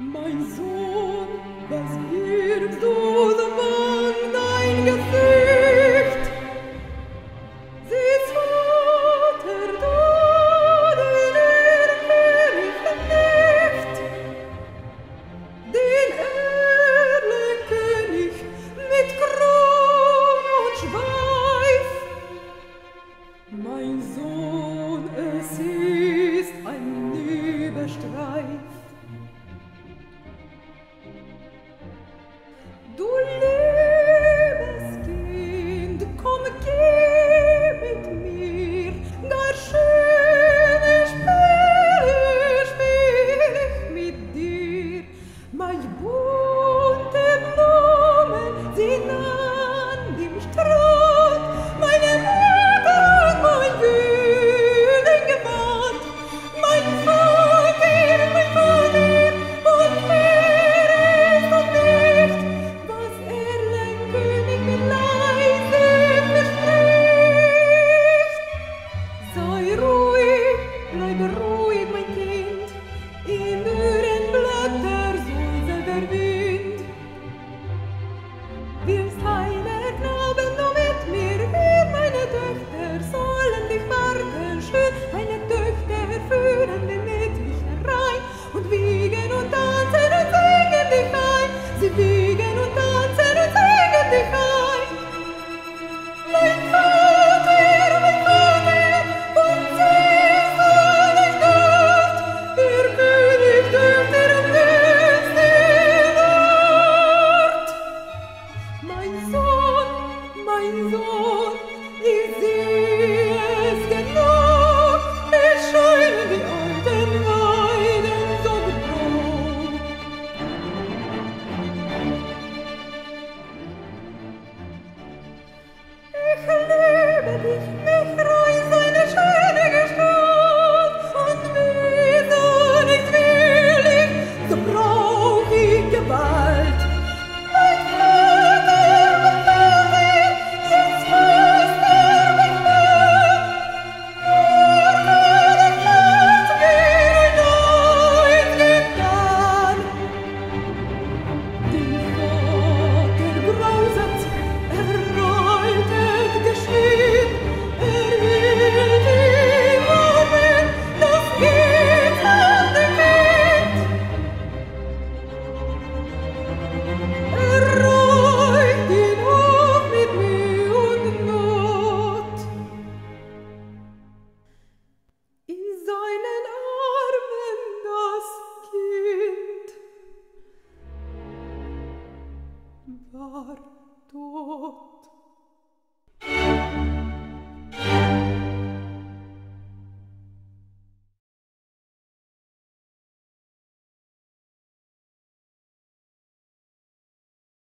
Mein Sohn, was birgt du so warm dein Gesicht? Sitz, Vater, du den Erfährst nicht. Den Erlen König mit Kron und Mein There's Baby, far tot